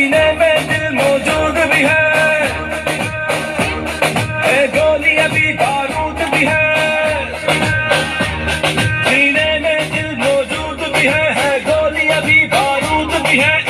सीने में दिल मौजूद भी है। गोली अभी बारूद भी है। सीने में दिल मौजूद भी है, गोली अभी बारूद भी है।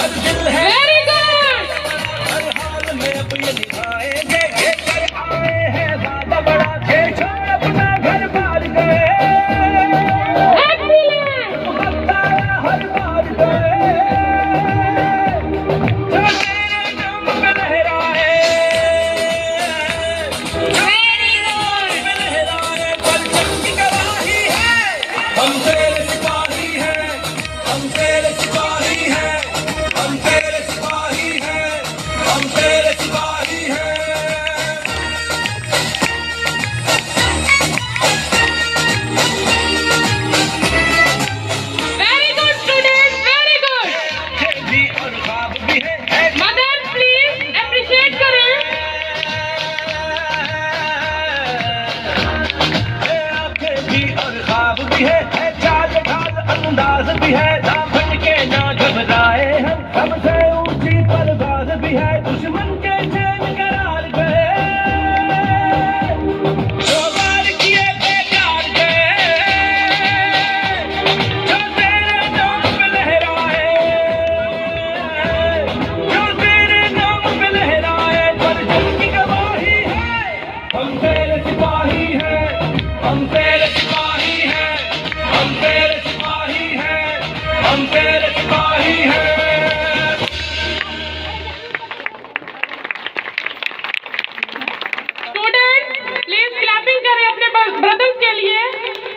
हम तेरे सिपाही हैं अंदाज भी है, दामन के ना घबराए हम। सबसे ऊँची परवाज भी है, दुश्मन के चैन करार गए। जो बार किए बेकार गए जो तेरे नाम पे लहराए, जो तेरे नाम पे लहराए, पर की गवाही है। हम तेरे सिपाही हैं, हम तेरे करें अपने ब्रदर्स के लिए।